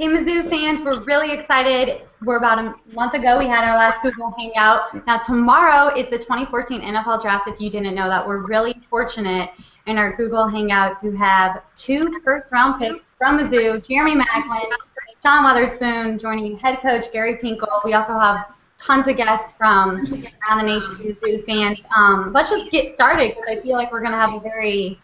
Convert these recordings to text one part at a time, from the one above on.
Hey, Mizzou fans, we're really excited. We're about a month ago, we had our last Google Hangout. Now, tomorrow is the 2014 NFL Draft, if you didn't know that. We're really fortunate in our Google Hangout to have two first round picks from Mizzou Jeremy Maclin, Sean Weatherspoon, joining head coach Gary Pinkel. We also have tons of guests from around the nation, Mizzou fans. Um, let's just get started because I feel like we're going to have a very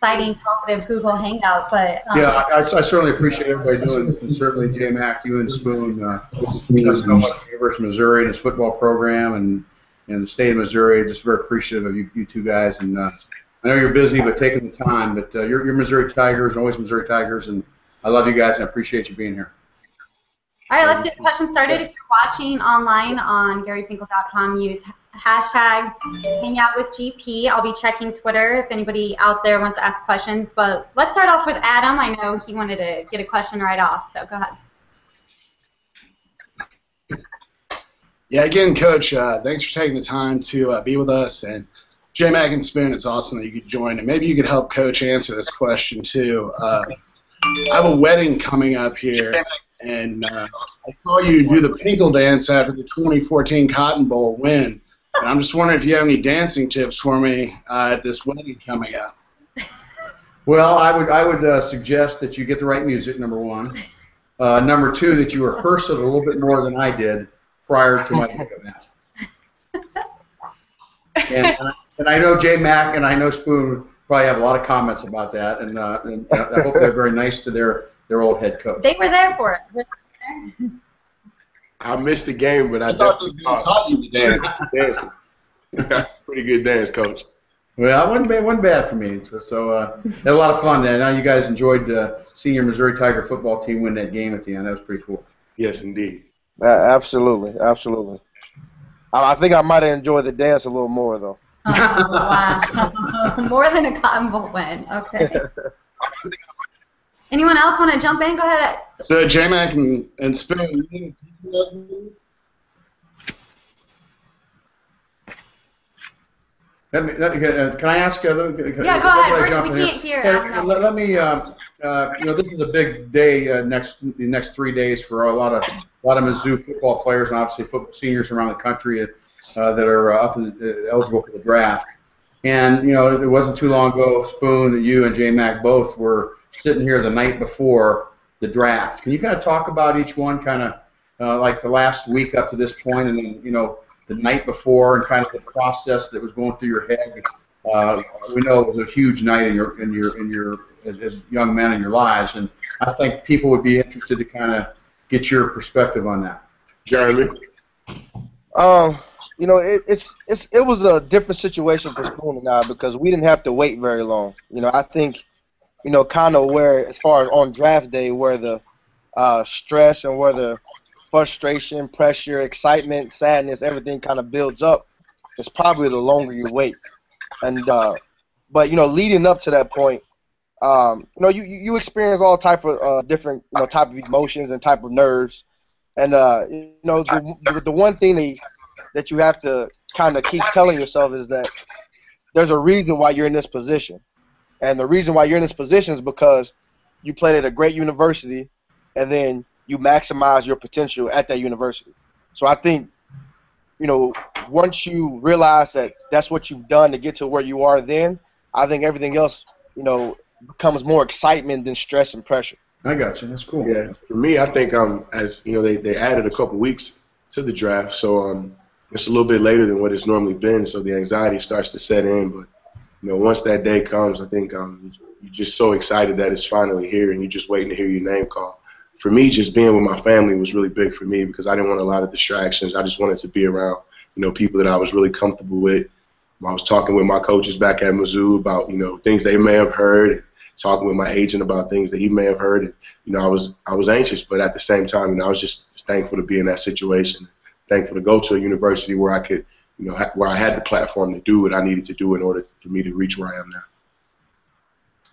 exciting, talkative Google Hangout. But um, Yeah, I, I certainly appreciate everybody doing it, and certainly Jay Mac, you and Spoon, uh, does so much for University of Missouri and its football program and, and the state of Missouri. Just very appreciative of you, you two guys. And uh, I know you're busy, but taking the time. But uh, you're, you're Missouri Tigers, always Missouri Tigers, and I love you guys and I appreciate you being here. All right, let's get the question started. If you're watching online on GaryPinkel.com, use hashtag hang out with GP. I'll be checking Twitter if anybody out there wants to ask questions. But let's start off with Adam. I know he wanted to get a question right off, so go ahead. Yeah, again, Coach, uh, thanks for taking the time to uh, be with us. And Jay Mac and Spoon, it's awesome that you could join. And maybe you could help Coach answer this question, too. Uh, I have a wedding coming up here, and uh, I saw you do the Pinkel dance after the 2014 Cotton Bowl win. And I'm just wondering if you have any dancing tips for me uh, at this wedding coming up. Well, I would I would uh, suggest that you get the right music. Number one. Uh, number two, that you rehearse it a little bit more than I did prior to my big event. And, and I know Jay Mac and I know Spoon probably have a lot of comments about that, and, uh, and I hope they're very nice to their, their old head coach. They were there for it. I missed the game, but I, I thought definitely they taught you to dance. dancing. Pretty good dance, coach. Well, it wasn't bad, wasn't bad for me. So, so uh, had a lot of fun. And I know you guys enjoyed uh, seeing your Missouri Tiger football team win that game at the end. That was pretty cool. Yes, indeed. Uh, absolutely, absolutely. I, I think I might have enjoyed the dance a little more though. Oh, wow. More than a Cotton Bowl win. Okay. Anyone else want to jump in? Go ahead. So, J Mac and, and Spoon, Let me, let, uh, can I ask? Uh, let- Yeah, go ahead. I jump we in can't here- hear. Hey, let, let me. Uh, uh, you know, this is a big day uh, next the next three days for a lot of a lot of Mizzou football players and obviously foot, seniors around the country uh, that are uh, up in, uh, eligible for the draft. And you know, it wasn't too long ago, Spoon, that you and J Mac both were sitting here the night before the draft. Can you kind of talk about each one, kind of uh, like the last week up to this point, and then you know the night before, and kind of the process that was going through your head? Uh, we know it was a huge night in your in your in your as, as young men in your lives, and I think people would be interested to kind of get your perspective on that. Jeremy. Um, you know, it, it's it's it was a different situation for Spoon and I because we didn't have to wait very long. You know, I think, you know, kind of where as far as on draft day, where the uh, stress and where the frustration, pressure, excitement, sadness, everything kind of builds up. It's probably the longer you wait, and uh, but you know, leading up to that point, um, you know, you you experience all type of uh, different you know type of emotions and type of nerves, and uh, you know the the, the one thing that that you have to kind of keep telling yourself is that there's a reason why you're in this position, and the reason why you're in this position is because you played at a great university, and then you maximize your potential at that university. So I think, you know, once you realize that that's what you've done to get to where you are, then I think everything else, you know, becomes more excitement than stress and pressure. I got you. That's cool. Yeah, for me, I think um, as you know, they, they added a couple weeks to the draft, so um, it's a little bit later than what it's normally been, so the anxiety starts to set in. But you know, once that day comes, I think um, you're just so excited that it's finally here, and you're just waiting to hear your name called. For me, just being with my family was really big for me because I didn't want a lot of distractions. I just wanted to be around, you know, people that I was really comfortable with. I was talking with my coaches back at Mizzou about, you know, things they may have heard, talking with my agent about things that he may have heard. And, you know, I was I was anxious, but at the same time, you know, I was just thankful to be in that situation. Thankful to go to a university where I could, you know, where I had the platform to do what I needed to do in order for me to reach where I am now.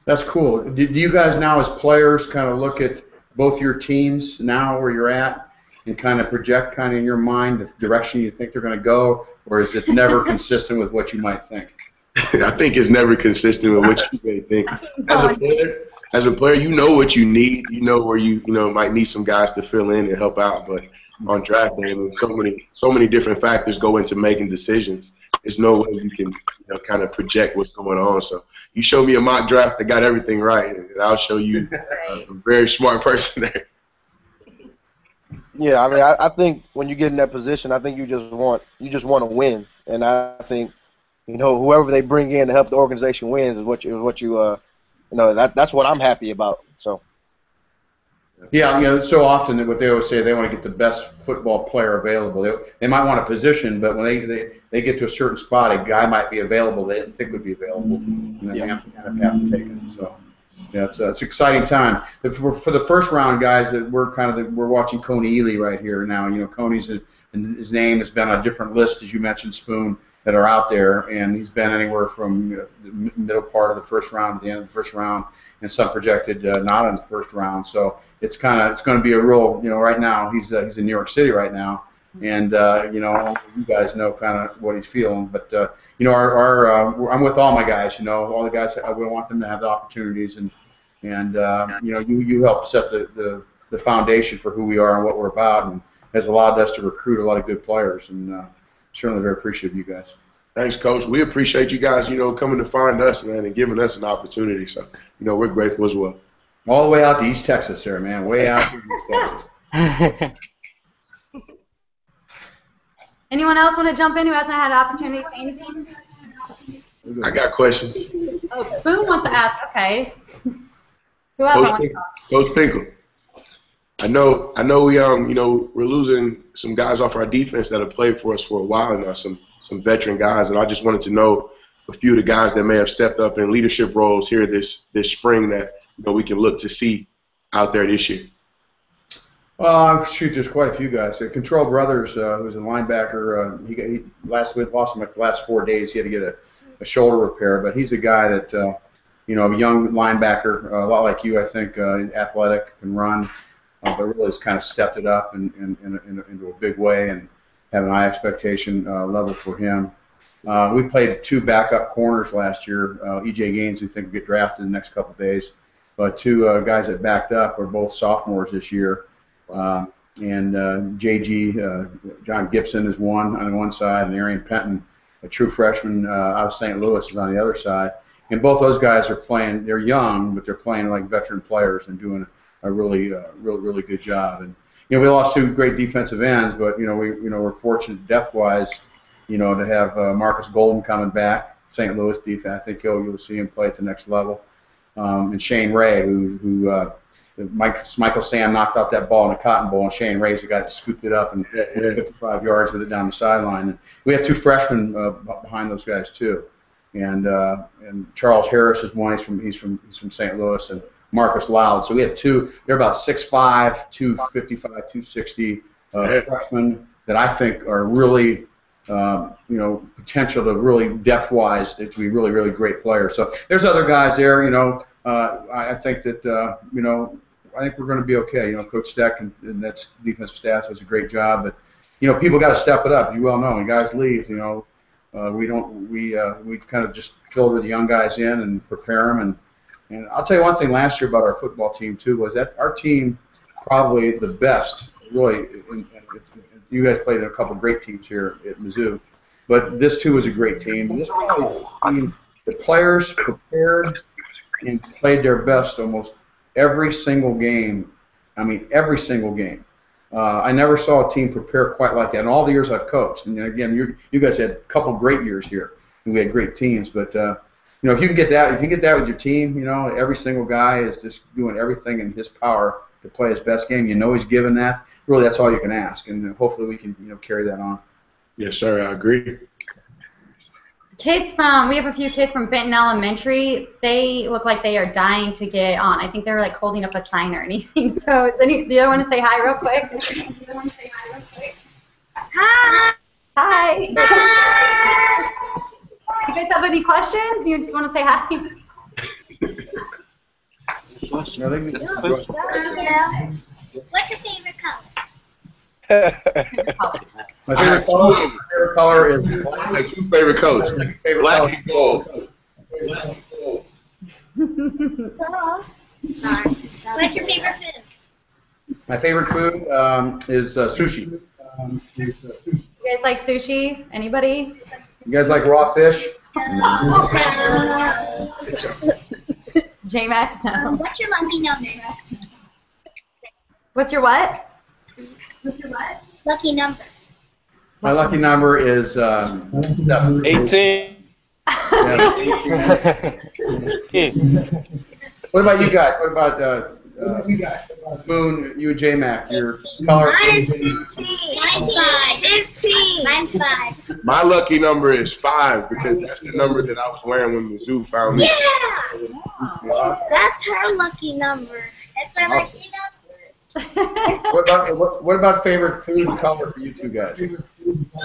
That's cool. Do, do you guys now, as players, kind of look at both your teams now where you're at and kind of project kind of in your mind the direction you think they're going to go, or is it never consistent with what you might think? I think it's never consistent with what you may think. As a player, as a player, you know what you need. You know where you you know might need some guys to fill in and help out. But on draft day, I mean, so many so many different factors go into making decisions. There's no way you can you know kind of project what's going on. So you show me a mock draft that got everything right, and I'll show you uh, a very smart person there. Yeah, I mean, I, I think when you get in that position, I think you just want you just want to win, and I think you know whoever they bring in to help the organization wins is what you is what you uh you know that that's what I'm happy about. So Yeah, you know, so often that what they always say they want to get the best football player available. They, they might want a position, but when they, they, they get to a certain spot, a guy might be available they didn't think would be available, and then they have to kind of have to take. So, yeah, it's, uh, it's an exciting time. For, for the first round guys that we're kind of the, we're watching Kony Ealy right here now. You know, Kony's a, and his name has been on a different list as you mentioned, Spoon, that are out there, and he's been anywhere from you know, the middle part of the first round to the end of the first round, and some projected uh, not in the first round. So it's kind of it's going to be a real you know right now he's uh, he's in New York City right now, and uh, you know you guys know kind of what he's feeling. But uh, you know our, our uh, I'm with all my guys. You know all the guys I we want them to have the opportunities and and uh, you know you you help set the, the the foundation for who we are and what we're about and has allowed us to recruit a lot of good players and uh, certainly very appreciative of you guys. Thanks, Coach. We appreciate you guys, you know, coming to find us, man, and giving us an opportunity. So, you know, we're grateful as well. All the way out to East Texas there, man. Way out to East Texas. Anyone else want to jump in who hasn't had an opportunity to say anything? I got questions. Oh, Spoon wants to ask. Okay. Who else Coach, wants to talk? Coach Pinkel. I know, I know, we um, you know, we're losing some guys off our defense that have played for us for a while now, some some veteran guys, and I just wanted to know a few of the guys that may have stepped up in leadership roles here this this spring that you know we can look to see out there this year. Uh, shoot, there's quite a few guys. Kentrell Brothers, uh, who's a linebacker, uh, he, he last week lost him like the last four days. He had to get a, a shoulder repair, but he's a guy that, uh, you know, a young linebacker, uh, a lot like you, I think, uh, athletic, can run, uh, but really has kind of stepped it up in, in, in, in, into a big way and have an high expectation uh, level for him. Uh, we played two backup corners last year. Uh, EJ Gaines, we think will get drafted in the next couple of days. But two uh, guys that backed up are both sophomores this year. Um, and uh, JG, John Gibson is one on one side, and Aarion Penton, a true freshman out of St. Louis, is on the other side. And both those guys are playing. They're young, but they're playing like veteran players and doing a really, uh, really, really good job. And you know, we lost two great defensive ends, but you know, we, you know, we're fortunate depth-wise, you know, to have uh, Marcus Golden coming back, St. Louis defense. I think you'll you'll see him play at the next level. Um, and Shane Ray, who who uh, Mike, Michael Sam knocked out that ball in the Cotton Bowl, and Shane Ray's the guy that scooped it up and Yeah, yeah. 55 yards with it down the sideline. And we have two freshmen uh, behind those guys too, and uh, and Charles Harris is one. He's from he's from he's from St. Louis, and Marcus Loud. So we have two. They're about 6'5", 255, 260 uh, freshmen that I think are really. Um, you know, potential to really depth-wise to be really, really great players. So there's other guys there. You know, uh, I, I think that uh, you know I think we're going to be okay. You know, Coach Steck and, and that's defensive staff does a great job, but you know, people got to step it up. You well know, when guys leave, you know, uh, we don't we uh, we kind of just filter the young guys in and prepare them. And and I'll tell you one thing last year about our football team too was that our team probably the best really. In, you guys played a couple great teams here at Mizzou, but this too was a great team. This team, the players prepared and played their best almost every single game. I mean, every single game. Uh, I never saw a team prepare quite like that in all the years I've coached. And again, you you guys had a couple great years here, and we had great teams. But uh, you know, if you can get that, if you can get that with your team, you know, every single guy is just doing everything in his power to play his best game. You know, he's given that. Really, that's all you can ask, and hopefully, we can you know carry that on. Yes, sir. I agree. Kids from we have a few kids from Benton Elementary. They look like they are dying to get on. I think they're like holding up a sign or anything. So, do you, do you want to say hi real quick? Do you want to say hi real quick? Hi. Hi. Do you guys have any questions? You just want to say hi? I think it's- Hello. What's your favorite color? My favorite color, my favorite color is black. Like your favorite coach. Favorite Black color. and gold. Sorry. What's your favorite food? My favorite food um, is uh, sushi. You guys like sushi? Anybody? You guys like raw fish? J-Mac? No. What's your lucky number? What's your what? What's your what? Lucky number. My lucky number is um, seven. 18. Yeah, 18. What about you guys? What about uh, uh, Moon, you and J Mac? Your color? Mine is 15. Mine's 5. 15. Mine's 5. My lucky number is five because that's the number that I was wearing when Mizzou found me. Yeah! That's her lucky number. That's my lucky number. What about what, what about favorite food and color for you two guys?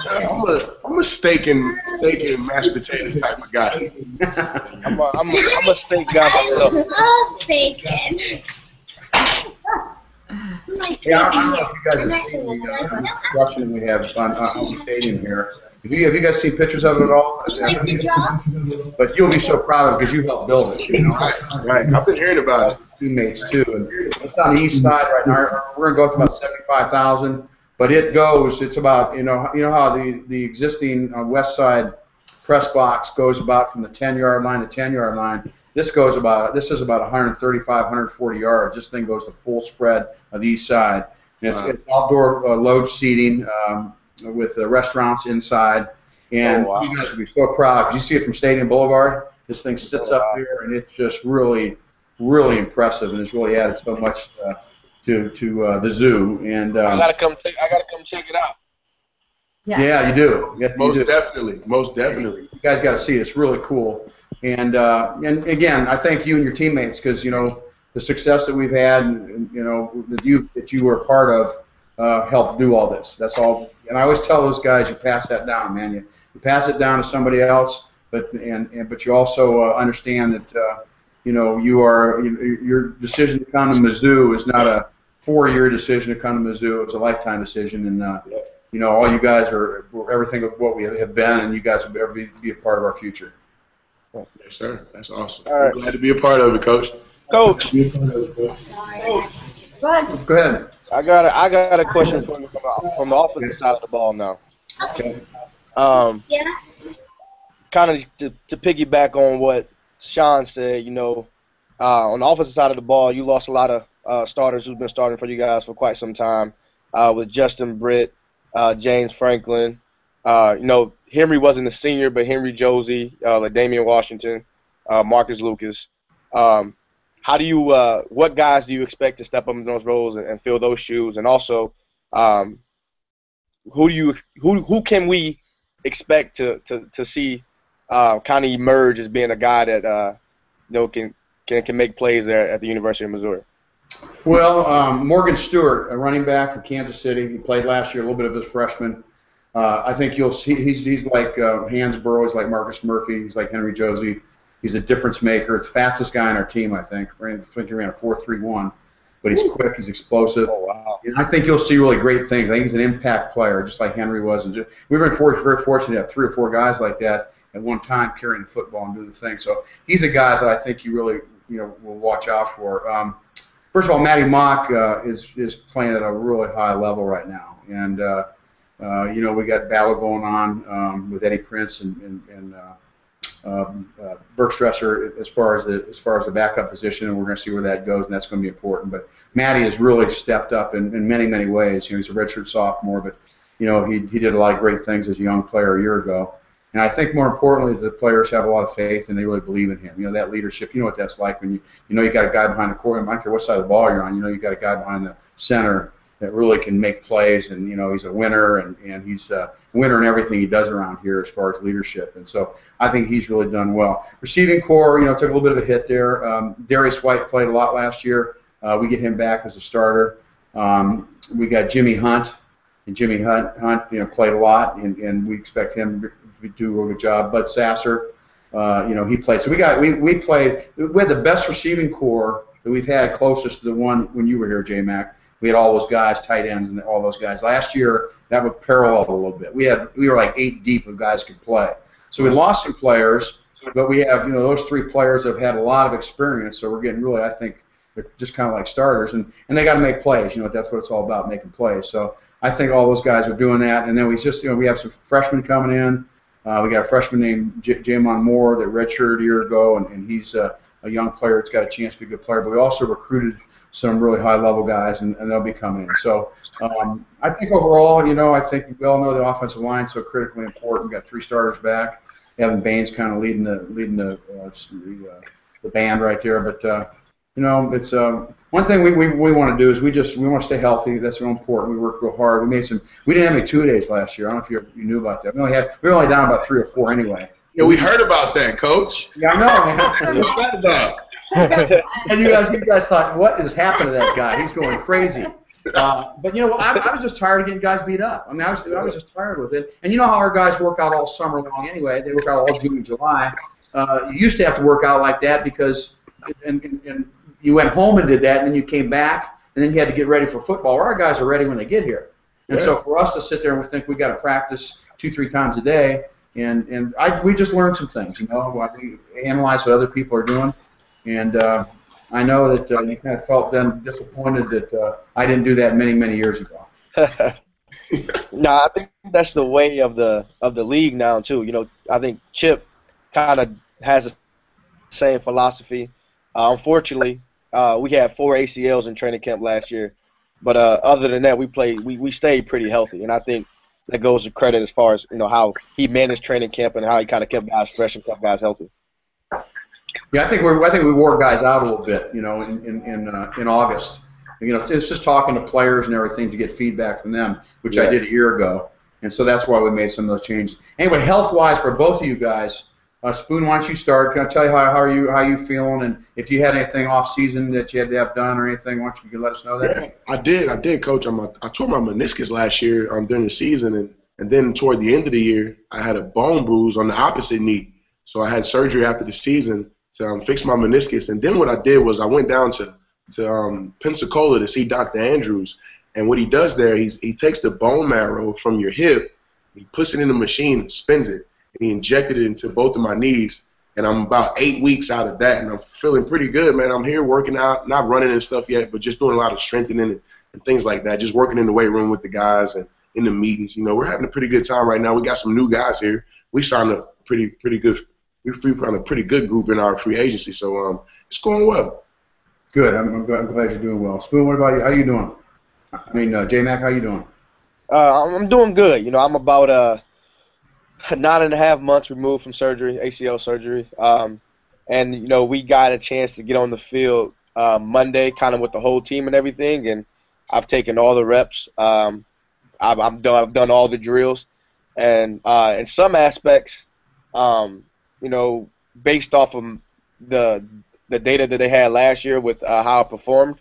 I'm a I'm a steak and steak and mashed potatoes type of guy. I'm a, I'm a, I'm a steak guy myself. I love bacon. Yeah, I don't know if you guys have seen the uh, construction we have on, uh, on the stadium here. Have you, have you guys seen pictures of it at all? You like the job? But you'll be so proud of it because you helped build it. You know, Right, right. I've been hearing about it. teammates too. And it's on the east side right now. We're gonna go up to about seventy-five thousand, but it goes. It's about you know you know how the the existing uh, west side press box goes about from the ten-yard line to ten-yard line. This goes about this is about 135, 140 yards. This thing goes to full spread of the east side. And it's, Wow. it's outdoor uh, load seating um, with uh, restaurants inside. And Oh, wow. you guys will be so proud. 'cause You see it from Stadium Boulevard. This thing sits up there, and it's just really, really impressive, and it's really added so much uh, to to uh, the zoo. And I um, gotta come take. I gotta come check it out. yeah, you do. Yeah, you Most do. definitely, most definitely. You guys got to see it. It's really cool. And uh, and again, I thank you and your teammates because you know the success that we've had, and, and, you know that you that you were a part of, uh, helped do all this. That's all. And I always tell those guys, you pass that down, man. You, you pass it down to somebody else, but and, and but you also uh, understand that uh, you know you are you, your decision to come to Mizzou is not a four-year decision to come to Mizzou. It's a lifetime decision, and uh, you know all you guys are everything of what we have been, and you guys will be, be a part of our future. Yes, sir. That's awesome. All right. I'm glad to be a part of it, Coach. Coach, Sorry. Go ahead. Go ahead. I got a, I got a question for you from the, from the offensive side of the ball now. Okay. Um, Yeah? kind of to, to piggyback on what Sean said, you know, uh, on the offensive side of the ball, you lost a lot of uh, starters who've been starting for you guys for quite some time, uh, with Justin Britt, uh, James Franklin. Uh, you know, Henry wasn't a senior, but Henry Josey, uh, like Damian Washington, uh, Marcus Lucas. Um, how do you, uh, what guys do you expect to step up in those roles and, and fill those shoes? And also, um, who do you, who, who can we expect to, to, to see uh, kind of emerge as being a guy that uh, you know can, can can make plays there at the University of Missouri. Well, um, Morgan Stewart, a running back from Kansas City, he played last year, a little bit of his freshman. Uh, I think you'll see he's he's like uh, Hansborough, he's like Marcus Murphy, he's like Henry Josey. He's a difference maker. It's the fastest guy on our team, I think. I think he ran a 4.31, but he's quick, he's explosive. Oh wow! And I think you'll see really great things. I think he's an impact player, just like Henry was. And just, we've been very fortunate to have three or four guys like that at one time carrying the football and doing the thing. So he's a guy that I think you really, you know, will watch out for. Um, first of all, Maty Mauk uh, is is playing at a really high level right now, and uh, uh, you know we got battle going on um, with Eddie Printz and and, and uh, um, uh, Berkstresser as far as the as far as the backup position, and we're going to see where that goes, and that's going to be important. But Maty has really stepped up in, in many many ways. You know, he's a redshirt sophomore, but you know he he did a lot of great things as a young player a year ago. And I think more importantly, the players have a lot of faith and they really believe in him. You know that leadership. You know what that's like when you you know you got a guy behind the court. I don't care what side of the ball you're on. You know you got a guy behind the center that really can make plays, and you know he's a winner, and and he's a winner in everything he does around here as far as leadership. And so I think he's really done well. Receiving corps, you know, took a little bit of a hit there. Um, Darius White played a lot last year. Uh, we get him back as a starter. Um, we got Jimmy Hunt, and Jimmy Hunt, Hunt, you know, played a lot, and, and we expect him to do a good job. Bud Sasser, uh, you know, he played. So we got we, we played. We had the best receiving corps that we've had, closest to the one when you were here, J Mac. We had all those guys, tight ends, and all those guys. Last year, that would parallel a little bit. We had we were like eight deep of guys could play. So we lost some players, but we have you know those three players have had a lot of experience. So we're getting really, I think, they're just kind of like starters, and and they got to make plays. You know that's what it's all about, making plays. So I think all those guys are doing that, and then we just you know we have some freshmen coming in. Uh, we got a freshman named J- J'Mon Moore that redshirted a year ago, and, and he's uh, a young player that's got a chance to be a good player. But we also recruited some really high level guys, and, and they'll be coming in. So um, I think overall, you know, I think we all know the offensive line is so critically important. We've got three starters back. Evan Baines kind of leading the leading the uh, the, uh, the band right there, but. Uh, you know, it's uh, one thing we, we, we want to do is we just we want to stay healthy. That's real important. We work real hard. We made some. We didn't have any two days last year. I don't know if you, you knew about that. We only had we were only down about three or four anyway. Yeah, we heard about that, Coach. Yeah, I know. Man. What's that about? and you guys, you guys thought, what is happening to that guy? He's going crazy. Uh, but you know, I, I was just tired of getting guys beat up. I mean, I was, I was just tired with it. And you know how our guys work out all summer long anyway. They work out all June and July. Uh, you used to have to work out like that because, and, and, and you went home and did that, and then you came back, and then you had to get ready for football. Our guys are ready when they get here. And Yeah. so for us to sit there and we think we got to practice two, three times a day, and and I we just learned some things. You know, we analyze what other people are doing, and uh, I know that uh, you kind of felt then disappointed that uh, I didn't do that many many years ago. no, I think that's the way of the of the league now too. You know, I think Chip kind of has the same philosophy. Uh, unfortunately, uh, we had four ACLs in training camp last year, but uh, other than that, we played we, we stayed pretty healthy, and I think that goes to credit as far as you know how he managed training camp and how he kind of kept guys fresh and kept guys healthy. Yeah, I think we I think we wore guys out a little bit, you know, in in in, uh, in August. You know, it's just talking to players and everything to get feedback from them, which I did a year ago, and so that's why we made some of those changes. Anyway, health wise for both of you guys, uh, Spoon, why don't you start? Can I tell you how, how are you how you feeling, and if you had anything off season that you had to have done or anything, why don't you let us know that? Yeah, I did. I did, Coach. I'm a, I tore my meniscus last year um, during the season, and, and then toward the end of the year, I had a bone bruise on the opposite knee. So I had surgery after the season to um, fix my meniscus. And then what I did was I went down to to um, Pensacola to see Dr. Andrews. And what he does there, he's, he takes the bone marrow from your hip, he puts it in the machine and spins it, and he injected it into both of my knees. And I'm about eight weeks out of that, and I'm feeling pretty good, man. I'm here working out, not running and stuff yet, but just doing a lot of strengthening and, and things like that. Just working in the weight room with the guys and in the meetings. You know, we're having a pretty good time right now. We got some new guys here. We signed a pretty pretty good. We found a pretty good group in our free agency, so um, it's going well. Good. I'm, I'm, glad, you're doing well. Spoon, what about you? How you doing? I mean, uh, J Mac, how you doing? Uh, I'm I'm doing good. You know, I'm about uh nine and a half months removed from surgery, ACL surgery. Um, and you know, we got a chance to get on the field uh, Monday, kind of with the whole team and everything. And I've taken all the reps. Um, I've, I've done I've done all the drills, and uh, in some aspects, um, you know, based off of the the data that they had last year with uh, how I performed,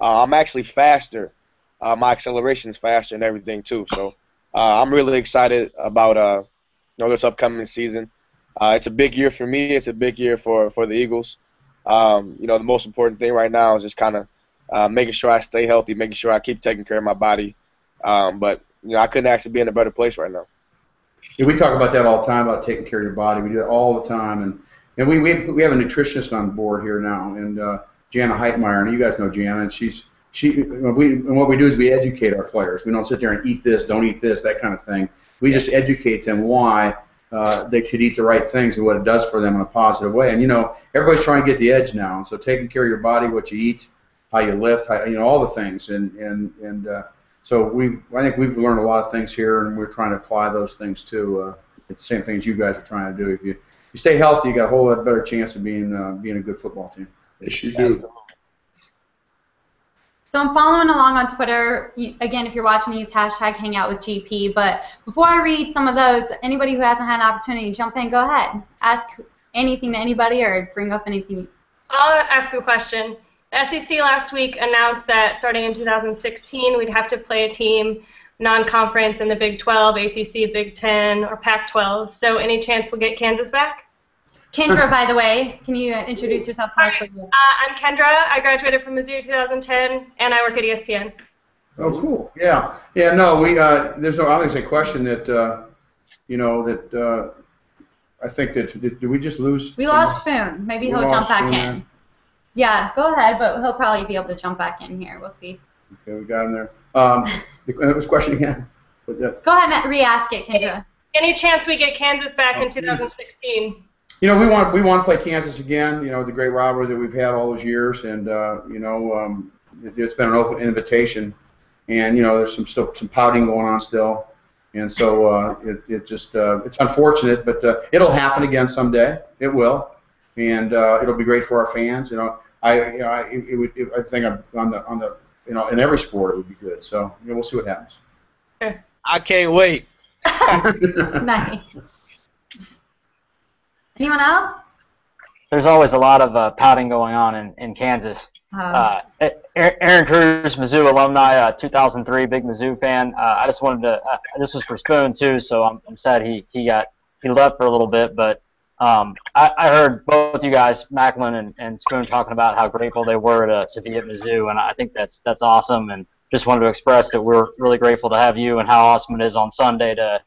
uh, I'm actually faster uh, my acceleration is faster and everything too. So uh, I'm really excited about uh, you know this upcoming season. Uh, it's a big year for me. It's a big year for for the Eagles. Um, you know the most important thing right now is just kind of uh, making sure I stay healthy, making sure I keep taking care of my body. Um, but you know I couldn't actually be in a better place right now. Yeah, we talk about that all the time about taking care of your body. We do it all the time, and and we we, we have a nutritionist on board here now, and uh, Jana Heitmeyer, and you guys know Jana, and she's she we and what we do is we educate our players. We don't sit there and eat this, don't eat this, that kind of thing. We just educate them why uh, they should eat the right things and what it does for them in a positive way. And you know, everybody's trying to get the edge now, and so taking care of your body, what you eat, how you lift, how, you know, all the things, and and and uh, so we I think we've learned a lot of things here, and we're trying to apply those things to Uh, the same things you guys are trying to do. If you you stay healthy, you got a whole lot better chance of being uh, being a good football team. Yes, you do. So I'm following along on Twitter. You, again, if you're watching, use hashtag Hangout with GP. But before I read some of those, anybody who hasn't had an opportunity to jump in, go ahead. Ask anything to anybody or bring up anything. I'll ask a question. The SEC last week announced that starting in 2016, we'd have to play a team non-conference in the Big 12, ACC, Big 10, or Pac-12. So any chance we'll get Kansas back? Kendra, by the way, can you introduce yourself? Tell us Uh, I'm Kendra. I graduated from Mizzou 2010, and I work at ESPN. Oh, cool. Yeah, yeah. No, we. Uh, there's no. I don't think it's a question that. Uh, you know that. Uh, I think that did, did we just lose? We some- lost Spoon. Maybe We he'll jump back Spoon in. There. Yeah, go ahead, but he'll probably be able to jump back in here. We'll see. Okay, we got him there. Um, the, uh, was question again. But, uh, Go ahead and re-ask it, Kendra. Any chance we get Kansas back Oh, in 2016? You know, we want we want to play Kansas again. You know, the great rivalry that we've had all those years, and uh, you know, um, it, it's been an open invitation, and you know, there's some still some pouting going on still, and so uh, it, it just uh, it's unfortunate, but uh, it'll happen again someday. It will, and uh, it'll be great for our fans. You know, I you know, I, it, it would it, I think on the on the you know in every sport it would be good. So you know, we'll see what happens. I can't wait. nice. Anyone else? There's always a lot of uh, pouting going on in, in Kansas. Uh, Uh, Aaron Cruz, Mizzou alumni, uh, 2003, big Mizzou fan. Uh, I just wanted to. Uh, this was for Spoon too, so I'm, I'm sad he, he got he left for a little bit. But um, I, I heard both you guys, Maclin and, and Spoon, talking about how grateful they were to, to be at Mizzou, and I think that's that's awesome. And just wanted to express that we're really grateful to have you, and how awesome it is on Sunday to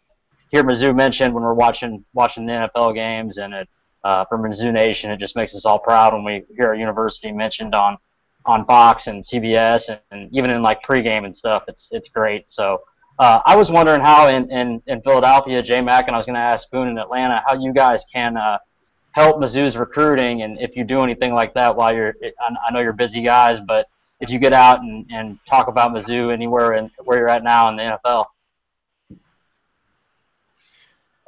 hear Mizzou mentioned when we're watching watching the NFL games, and it uh, for Mizzou Nation, it just makes us all proud when we hear our university mentioned on on Fox and CBS and, and even in like pregame and stuff. It's it's great. So uh, I was wondering how in, in, in Philadelphia, J Mac, and I was going to ask Spoon in Atlanta, how you guys can uh, help Mizzou's recruiting and if you do anything like that while you're. I, know you're busy guys, but if you get out and, and talk about Mizzou anywhere in where you're at now in the NFL.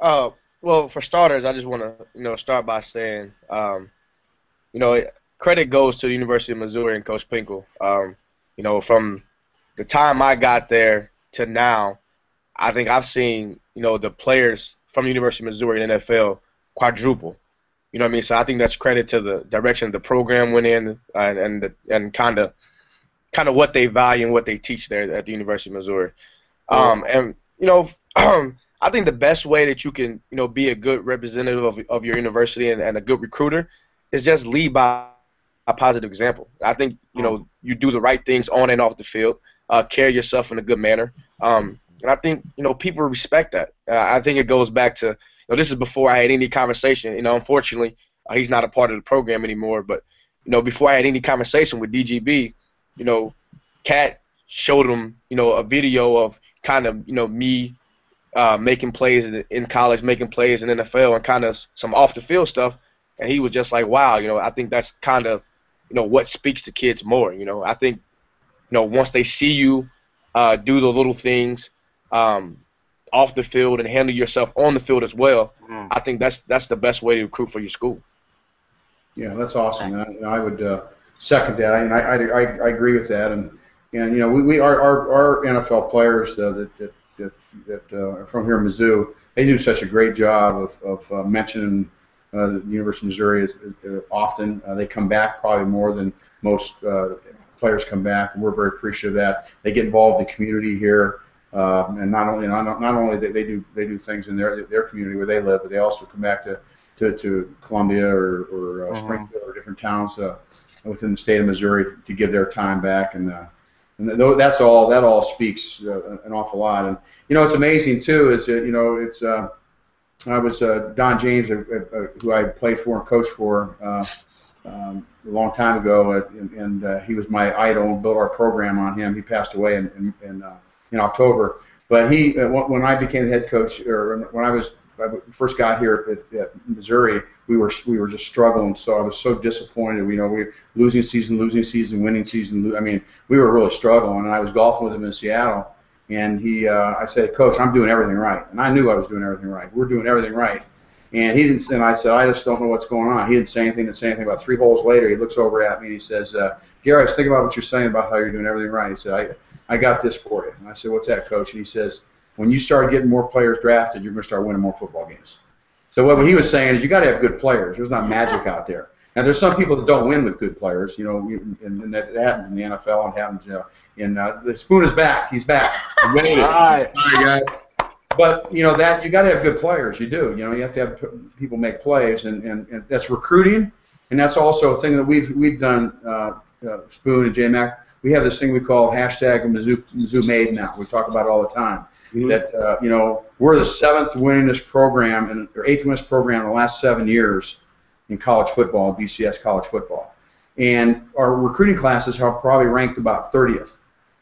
Uh, well, for starters, I just want to you know start by saying, um, you know, credit goes to the University of Missouri and Coach Pinkel. Um, you know, from the time I got there to now, I think I've seen you know the players from the University of Missouri and NFL quadruple. You know what I mean? So I think that's credit to the direction the program went in and and the, and kind of kind of what they value and what they teach there at the University of Missouri. Um, and you know, I think the best way that you can you know be a good representative of, of your university and, and a good recruiter is just lead by a positive example. I think you know you do the right things on and off the field, uh, carry yourself in a good manner, um, and I think you know people respect that. Uh, I think it goes back to you know this is before I had any conversation. You know, unfortunately, uh, he's not a part of the program anymore. But you know, before I had any conversation with DGB, you know, Cat showed him you know a video of kind of you know me uh, making plays in, college, making plays in NFL, and kind of some off the field stuff. And he was just like, wow, you know, I think that's kind of you know what speaks to kids more. You know, I think know once they see you uh, do the little things um, off the field and handle yourself on the field as well, I think that's that's the best way to recruit for your school. Yeah, that's awesome. I, and I would uh, second that. I, and I, I, I, I agree with that. And and you know, we, we our, our, our NFL players uh, that that that, that uh, are from here in Mizzou, they do such a great job of, of uh, mentioning uh, the University of Missouri is, is, uh, often. Uh, they come back probably more than most uh, players come back, and we're very appreciative of that. They get involved in the community here. Uh, and not only not, not only they, they do they do things in their their community where they live, but they also come back to to, to Columbia or, or uh, Mhm. Springfield or different towns uh, within the state of Missouri to give their time back, and uh, and th- that's all that all speaks uh, an awful lot. And you know, it's amazing too. Is that you know it's uh, I was uh, Don James, uh, uh, who I played for and coached for. Uh, um, a long time ago, and, and uh, he was my idol and built our program on him. He passed away in in, uh, in October, but he uh, when when I became the head coach, or when I was I first got here at, at Missouri, we were we were just struggling. So I was so disappointed. You know, we losing season, losing season, winning season. I mean, we were really struggling. And I was golfing with him in Seattle, and he, uh, I said, Coach, I'm doing everything right, and I knew I was doing everything right. We're doing everything right. And he didn't. And I said, I just don't know what's going on. He didn't say anything. Didn't say anything. About three holes later, he looks over at me and he says, uh, Gary, I was thinking about what you're saying about how you're doing everything right. He said, I, I got this for you. And I said, What's that, Coach? And he says, When you start getting more players drafted, you're going to start winning more football games. So what he was saying is, you got to have good players. There's not magic out there. Now there's some people that don't win with good players, you know, and, and that happens in the NFL and happens, you know, in uh, the spoon is back. He's back. He made it. All right. All right, guys. But you know that you got to have good players. You do. You know, you have to have p- people make plays, and, and, and that's recruiting, and that's also a thing that we've we've done. Uh, uh, Spoon and J Mac, we have this thing we call hashtag Mizzou, Mizzou Made now. We talk about it all the time. Mhm. That uh, you know we're the seventh winningest program and or eighth winningest program in the last seven years in college football, BCS college football, and our recruiting classes have probably ranked about 30th.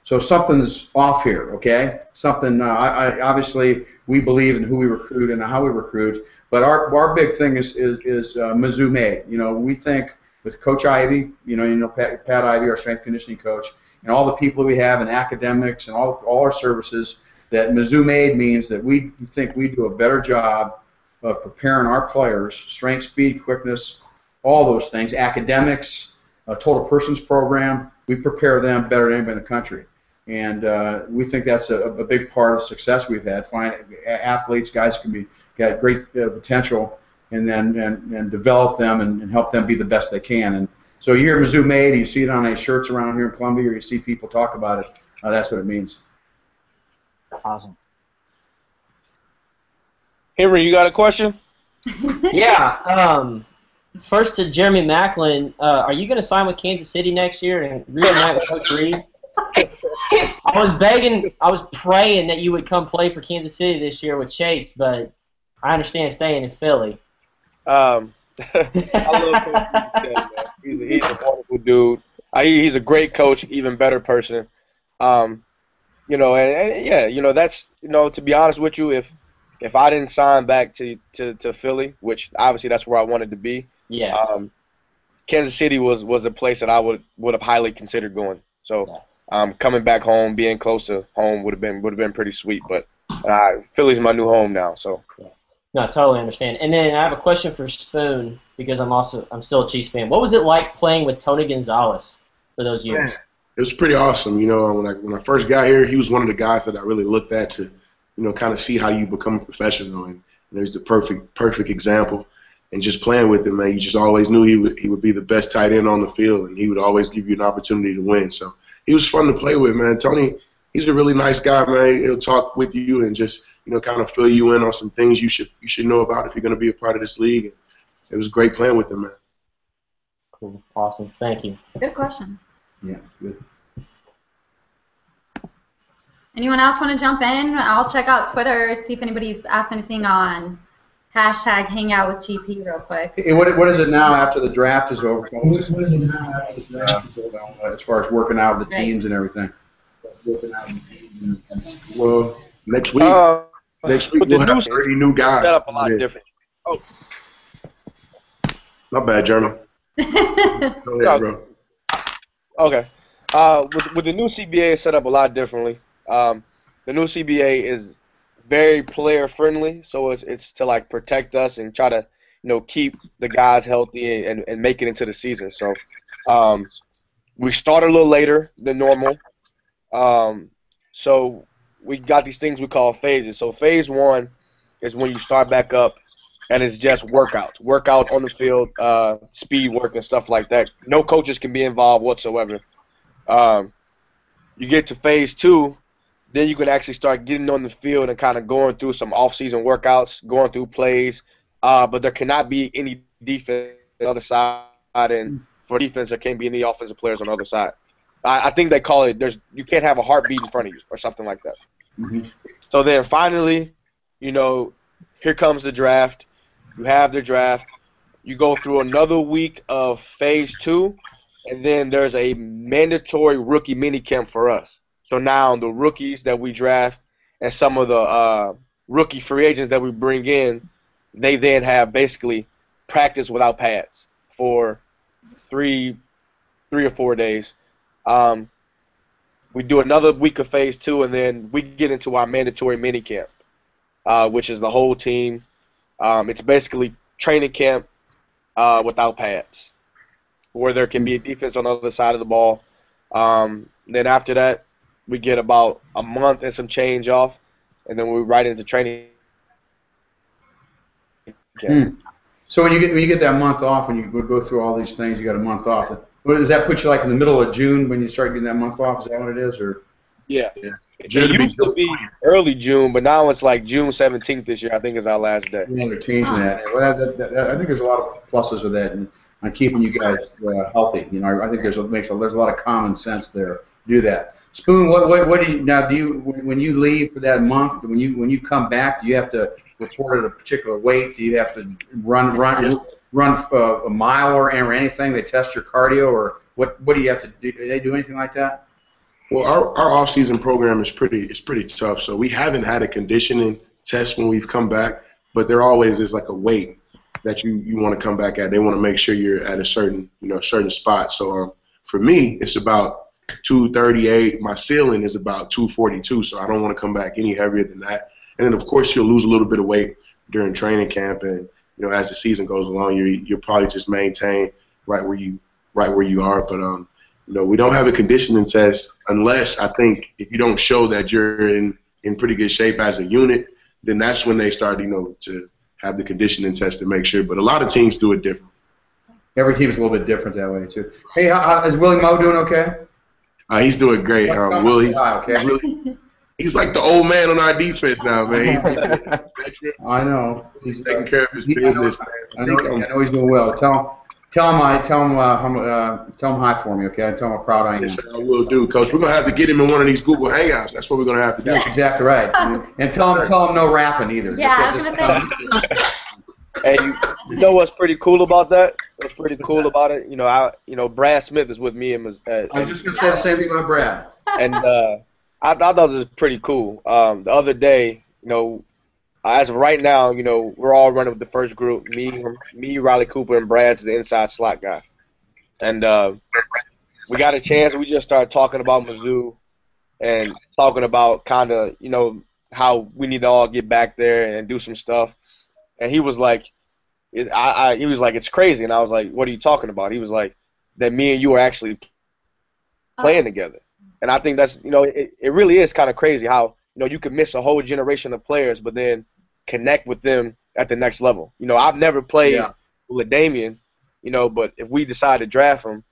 So something's off here, okay? Something. Uh, I, I obviously we believe in who we recruit and how we recruit, but our our big thing is is, is uh, Mizzou made. You know, we think with Coach Ivey, you know, you know Pat, Pat Ivey, our strength conditioning coach, and all the people we have in academics and all all our services, that Mizzou made means that we think we do a better job of preparing our players, strength, speed, quickness, all those things, academics, a total persons program. We prepare them better than anybody in the country. And uh, we think that's a, a big part of success we've had. Find athletes, guys can be got great uh, potential, and then and, and develop them and, and help them be the best they can. And so you hear Mizzou made, you see it on any shirts around here in Columbia, or you see people talk about it. Uh, that's what it means. Awesome. Henry, you got a question? yeah. Um, first to Jeremy Maclin, uh, are you going to sign with Kansas City next year and reunite with Coach Reid? I was begging, I was praying that you would come play for Kansas City this year with Chase, but I understand staying in Philly. Um, I love Coach. He's a, he's a wonderful dude. I, he's a great coach, even better person. Um, you know, and, and yeah, you know that's you know to be honest with you, if if I didn't sign back to, to, to Philly, which obviously that's where I wanted to be, Yeah. um, Kansas City was, was a place that I would would have highly considered going. So um, coming back home, being close to home would have been would have been pretty sweet. But uh, Philly's my new home now. So No, I totally understand. And then I have a question for Spoon because I'm also I'm still a Chiefs fan. What was it like playing with Tony Gonzalez for those years? Man, it was pretty awesome. You know, when I when I first got here, he was one of the guys that I really looked at to, you know, kind of see how you become a professional. And there's the perfect perfect example. And just playing with him, man, you just always knew he would he would be the best tight end on the field, and he would always give you an opportunity to win. So he was fun to play with, man. Tony, he's a really nice guy, man. He'll talk with you and just you know kind of fill you in on some things you should you should know about if you're going to be a part of this league. And it was great playing with him, man. Cool. Awesome. Thank you. Good question. Yeah, good. Anyone else want to jump in? I'll check out Twitter, see if anybody's asked anything on hashtag hang out with GP real quick. Hey, what, what is it now after the draft is over? What is it now after the draft is over, uh, as far as working out with the Right. teams and everything? Well, next week, uh, next week we'll have 30 new guys. set up a lot Yeah. different. My bad, Jeremy. Go ahead, bro. Okay. Uh, with, with the new CBA set up a lot differently. Um, the new CBA is very player friendly, so it's it's to like protect us and try to you know keep the guys healthy and, and make it into the season. So um, we started a little later than normal. Um, so we got these things we call phases. So phase one is when you start back up and it's just workouts, workout on the field, uh, speed work and stuff like that. No coaches can be involved whatsoever. Um, you get to phase two, then you can actually start getting on the field and kind of going through some off-season workouts, going through plays. Uh, but there cannot be any defense on the other side, and for defense, there can't be any offensive players on the other side. I, I think they call it there's you can't have a heartbeat in front of you or something like that. Mhm. So then finally, you know, here comes the draft. You have the draft. You go through another week of phase two, and then there's a mandatory rookie mini camp for us. So now the rookies that we draft and some of the uh, rookie free agents that we bring in, they then have basically practice without pads for three, three or four days. Um, we do another week of phase two, and then we get into our mandatory mini camp, uh, which is the whole team. Um, it's basically training camp uh, without pads, where there can be a defense on the other side of the ball. Um, then after that, we get about a month and some change off, and then we right into training. camp. Hmm. So when you get when you get that month off, when you go, go through all these things, you got a month off. What, does that put you like in the middle of June when you start getting that month off? Is that what it is, or? Yeah. Yeah. It June to be used to be early June, but now it's like June 17th this year. I think is our last day. Yeah, they're changing that. Well, that, that, that. I think there's a lot of pluses with that, and on keeping you guys uh, healthy. You know, I, I think there's a, makes a, there's a lot of common sense there. Do that. Spoon, what, what, what do you now? Do you when you leave for that month? When you when you come back, do you have to report at a particular weight? Do you have to run run run uh, a mile or, anything? They test your cardio, or what? What do you have to do? Do they do anything like that? Well, our, our off-season program is pretty is pretty tough. So we haven't had a conditioning test when we've come back, but there always is like a weight that you, you want to come back at. They want to make sure you're at a certain you know certain spot. So um, for me, it's about 238. My ceiling is about 242, so I don't want to come back any heavier than that. And then of course you'll lose a little bit of weight during training camp, and you know as the season goes along, you you'll probably just maintain right where you right where you are. But um, you know we don't have a conditioning test unless I think if you don't show that you're in in pretty good shape as a unit, then that's when they start you know to have the conditioning test to make sure. But a lot of teams do it different. Every team's a little bit different that way too. Hey, how, is Willie Moe doing okay? Uh, he's doing great. Um, Will, he's, he's, really, he's like the old man on our defense now, man. He's, I know. he's taking care of his He- business. I know, I know he's doing well. Tell him, tell him, I tell him, uh, how, uh, tell him hi for me, okay? Tell him how proud I am. Yes, I will do, Coach. We're gonna have to get him in one of these Google Hangouts. That's what we're gonna have to do. That's exactly right. And tell him, tell him no rapping either. Yeah, I was Just- gonna just- Hey, you, you know what's pretty cool about that? What's pretty cool about it? You know, I you know Brad Smith is with me and was uh, I was just gonna say the same thing about Brad. and uh, I, I thought this was pretty cool. Um, the other day, you know, as of right now, you know, we're all running with the first group. Me, me, Riley Cooper, and Brad's the inside slot guy. And uh, we got a chance. We just started talking about Mizzou and talking about kind of, you know, how we need to all get back there and do some stuff. And he was like, it, I, I, he was like, it's crazy. And I was like, what are you talking about? He was like, that me and you are actually uh, playing together. And I think that's, you know, it, it really is kind of crazy how, you know, you could miss a whole generation of players, but then connect with them at the next level. You know, I've never played Yeah. with Damien, you know, but if we decide to draft him,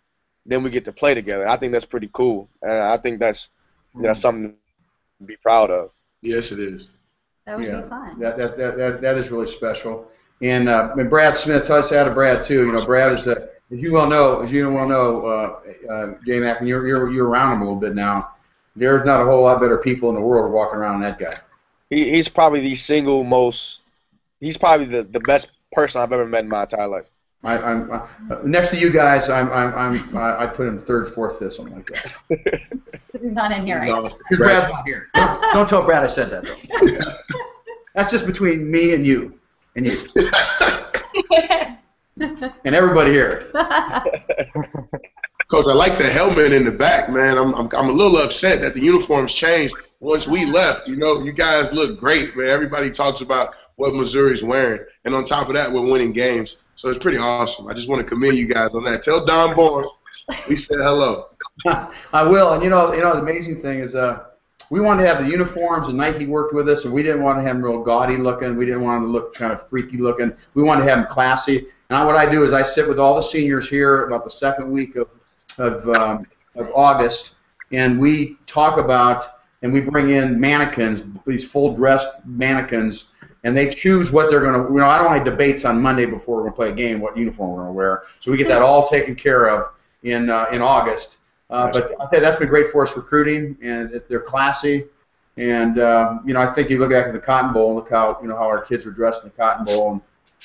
then we get to play together. I think that's pretty cool. And I think that's, you know, mm. something to be proud of. Yes, it is. That would Yeah. be fun. That, that, that, that, that is really special. And, uh, and Brad Smith, tell us out of Brad too. You know, Brad is, uh, as you well know, as you well know, uh, uh, Jay Mac, and you're, you're, you're around him a little bit now. There's not a whole lot better people in the world walking around than that guy. He, he's probably the single most, he's probably the, the best person I've ever met in my entire life. I, I'm uh, next to you guys. I'm, I'm, I'm I I put him third, fourth, fifth, something like that. Not in here right No. Because Brad's not here. Don't, don't tell Brad I said that though. That's just between me and you, and you, and everybody here. Coach, I like the helmet in the back, man. I'm, I'm, I'm a little upset that the uniforms changed once we left. You know, you guys look great, man. Everybody talks about what Missouri's wearing, and on top of that, we're winning games. So it's pretty awesome. I just want to commend you guys on that. Tell Don Bourne we said hello. I will, and you know, you know, the amazing thing is, uh, we wanted to have the uniforms, and Nike worked with us, and we didn't want to have them real gaudy looking. We didn't want them to look kind of freaky looking. We wanted to have them classy. And I, what I do is I sit with all the seniors here about the second week of of, um, of August, and we talk about, and we bring in mannequins, these full dressed mannequins, and they choose what they're going to. You know, I don't have debates on Monday before we're going to play a game, what uniform we're going to wear. So we get that all taken care of in uh, in August. Uh, but I'll tell you, that's been great for us recruiting, and they're classy. And uh, you know, I think you look back at the Cotton Bowl, and look how you know how our kids were dressed in the Cotton Bowl, and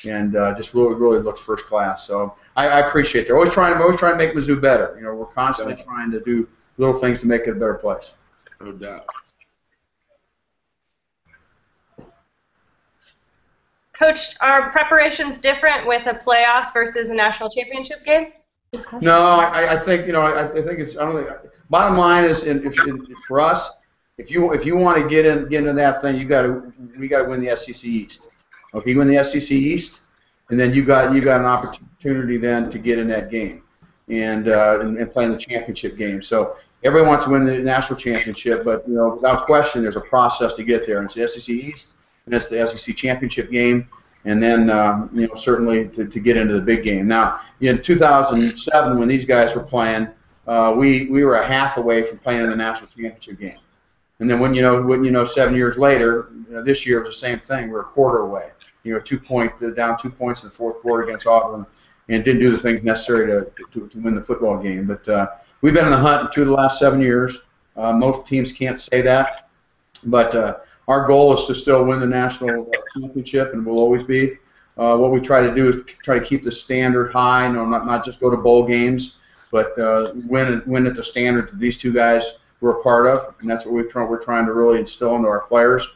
and uh, just really really looks first class. So I, I appreciate. They're always trying. Always trying to make Mizzou better. You know, we're constantly trying to do little things to make it a better place. No doubt. Coach, are preparations different with a playoff versus a national championship game? No, I, I think you know. I, I think it's. I don't think. Bottom line is, in, if, in, for us, if you if you want to get in get into that thing, you got to we got to win the SEC East. Okay, you win the SEC East, and then you got you got an opportunity then to get in that game, and uh, and, and play in the championship game. So everybody wants to win the national championship, but you know without question, there's a process to get there. And it's the SEC East, that's the SEC championship game and then um, you know certainly to, to get into the big game. Now in 2007 when these guys were playing, uh, we we were a half away from playing in the national championship game. And then when you know when you know seven years later, you know, this year was the same thing. We're a quarter away. You know, two point uh, down two points in the fourth quarter against Auburn, and didn't do the things necessary to, to, to win the football game. But uh, we've been in the hunt two of the last seven years. Uh, most teams can't say that, but uh, our goal is to still win the national championship, and will always be. Uh, what we try to do is try to keep the standard high, no, not not just go to bowl games, but uh, win win at the standard that these two guys were a part of, and that's what we're trying we're trying to really instill into our players.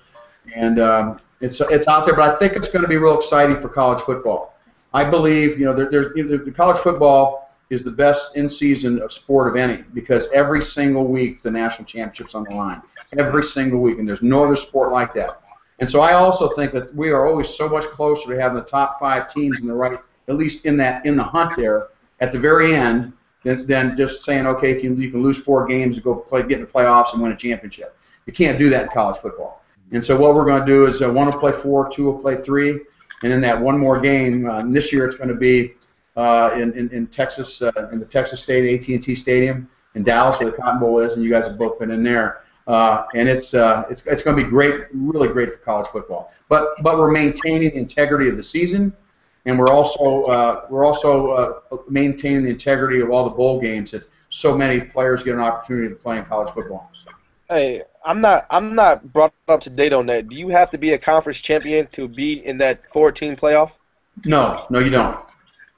And um, it's it's out there, but I think it's going to be real exciting for college football. I believe you know there, there's you know, the college football is the best in season of sport of any because every single week the national championship's on the line. Every single week, and there's no other sport like that. And so I also think that we are always so much closer to having the top five teams in the right, at least in that in the hunt there at the very end, than, than just saying okay, you can, you can lose four games and go play, get in the playoffs and win a championship. You can't do that in college football. And so what we're going to do is uh, one will play four, two will play three, and then that one more game. Uh, this year it's going to be uh, in, in, in Texas, uh, in the Texas State AT&T Stadium in Dallas, where the Cotton Bowl is, and you guys have both been in there. Uh, and it's uh, it's it's going to be great, really great for college football. But but we're maintaining the integrity of the season, and we're also uh, we're also uh, maintaining the integrity of all the bowl games that so many players get an opportunity to play in college football. Hey, I'm not I'm not brought up to date on that. Do you have to be a conference champion to be in that 14 playoff? No, no, you don't.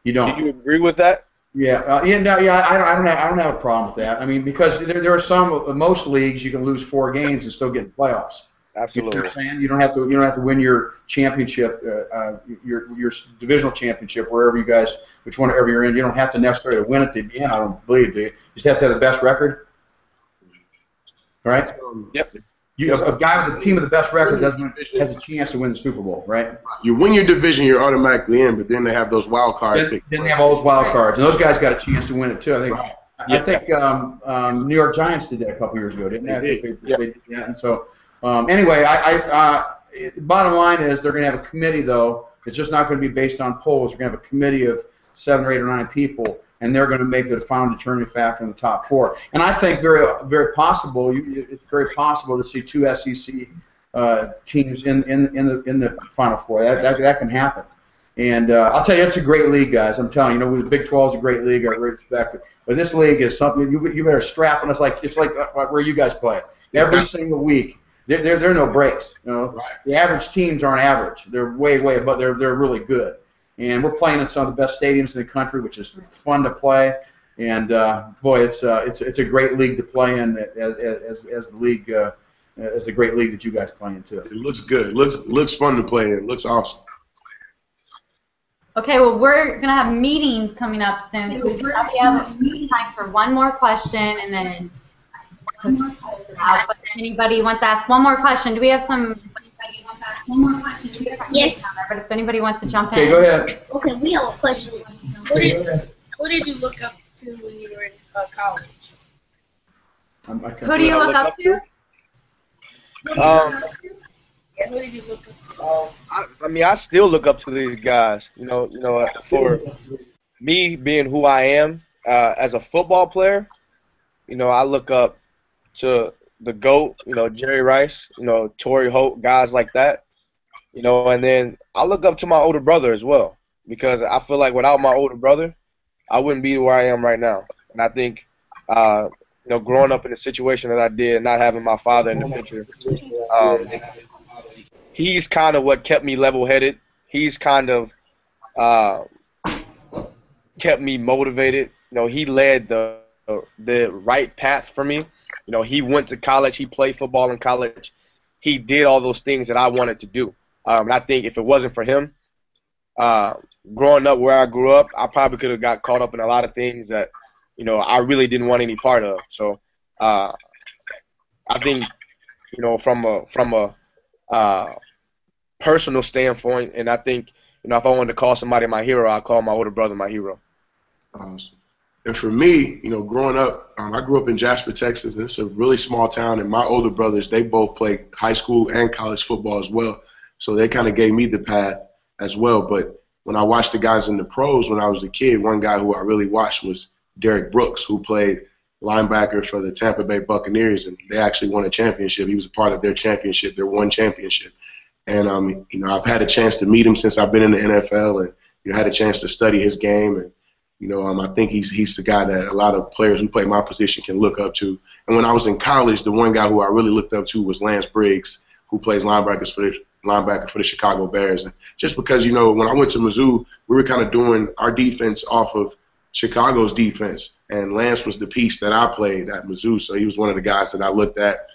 You don't. Do you agree with that? Yeah, uh, yeah, no, yeah. I don't, I don't have, I don't have a problem with that. I mean, because there, there are some, most leagues you can lose four games and still get in playoffs. Absolutely. You know saying? You don't have to, you don't have to win your championship, uh, uh, your your divisional championship wherever you guys, which one ever you're in. You don't have to necessarily win it to be in. I don't believe do you? You just have to have the best record. Right? Yep. You, a, a guy with a team with the best record doesn't has a chance to win the Super Bowl, right? You win your division, you're automatically in, but then they have those wild card Then, picks. then they have all those wild cards, and those guys got a chance to win it too. I think. I think um, um, New York Giants did that a couple years ago, didn't they? I think did. they, they did that. And so, um, anyway, I, I uh, bottom line is they're going to have a committee though. It's just not going to be based on polls. They're going to have a committee of seven or eight or nine people, and they're going to make the final determining factor in the top four. And I think very, very possible. You, it's very possible to see two SEC uh, teams in, in, in the in the final four. That, that, that can happen. And uh, I'll tell you, it's a great league, guys. I'm telling you, you know, the Big 12 is a great league. I great respect it. But this league is something you, you better strap on. It's like it's like uh, where you guys play every single week. There, there, there are no breaks. You know, right. the average teams aren't average. They're way, way above. They're, they're really good. And we're playing in some of the best stadiums in the country, which is fun to play. And uh, boy, it's uh, it's it's a great league to play in as as, as the league uh, as a great league that you guys play in too. It looks good. looks looks fun to play in. looks awesome. Okay, well, we're gonna have meetings coming up soon, so we probably have time for one more question, and then out. But if anybody wants to ask one more question, do we have some? One more question? We have Yes. on there, But if anybody wants to jump in. Okay, go ahead. Okay, we have a question. What did, who did you look up to when you were in uh, college? I'm, Who do you look up to? Um, Yeah, who did you look up to? Um, I, I mean, I still look up to these guys. You know, you know, uh, for me being who I am uh, as a football player, you know, I look up to the goat. You know, Jerry Rice. You know, Torry Holt, guys like that. You know, and then I look up to my older brother as well because I feel like without my older brother, I wouldn't be where I am right now. And I think, uh, you know, growing up in the situation that I did, not having my father in the picture, um, he's kind of what kept me level-headed. He's kind of uh, kept me motivated. You know, he led the the right path for me. You know, he went to college. He played football in college. He did all those things that I wanted to do. Um, and I think if it wasn't for him, uh, growing up where I grew up, I probably could have got caught up in a lot of things that, you know, I really didn't want any part of. So, uh, I think, you know, from a from a uh, personal standpoint, and I think, you know, if I wanted to call somebody my hero, I'd call my older brother my hero. Awesome. And for me, you know, growing up, um, I grew up in Jasper, Texas. It's a really small town, and my older brothers, they both played high school and college football as well. So they kind of gave me the path as well. But when I watched the guys in the pros when I was a kid, one guy who I really watched was Derrick Brooks, who played linebacker for the Tampa Bay Buccaneers, and they actually won a championship. He was a part of their championship, their one championship. And um, you know, I've had a chance to meet him since I've been in the NFL, and you know, had a chance to study his game, and you know, um, I think he's he's the guy that a lot of players who play my position can look up to. And when I was in college, the one guy who I really looked up to was Lance Briggs, who plays linebackers for the linebacker for the Chicago Bears. And just because you know, when I went to Mizzou, we were kind of doing our defense off of Chicago's defense, and Lance was the piece that I played at Mizzou. So he was one of the guys that I looked at,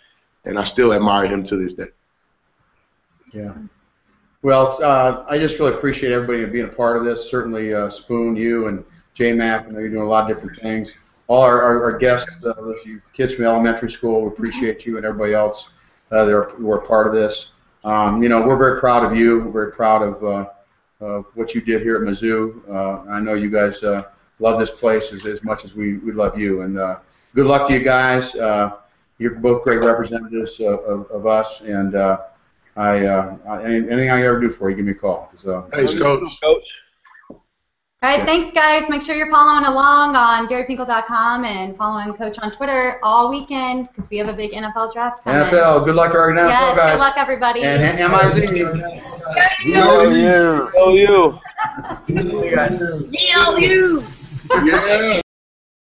and I still admire him to this day. Yeah. Well, uh, I just really appreciate everybody being a part of this. Certainly, uh, Spoon, you, and Jay Mac. I know you're doing a lot of different things. All our, our, our guests, uh, those you kids from elementary school, we appreciate you and everybody else uh, that are, who are part of this. Um, you know, we're very proud of you. We're very proud of, uh, of what you did here at Mizzou. Uh, I know you guys uh, love this place as, as much as we, we love you. And uh, good luck to you guys. Uh, you're both great representatives of, of, of us. And uh, I, uh, I, anything I ever do for you, give me a call. uh, Thanks, Coach. Coach. All right, thanks, guys. Make sure you're following along on GaryPinkel.com and following Coach on Twitter all weekend because we have a big NFL draft coming. NFL, good luck to our NFL Yes, guys. good luck, everybody. And M-I-Z. Go you. Go you. Z-O-U. Yeah.